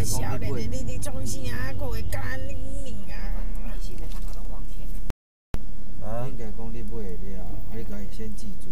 个少年的你你创啥个会干你命啊？啊，应该讲你买了，你家己先记住，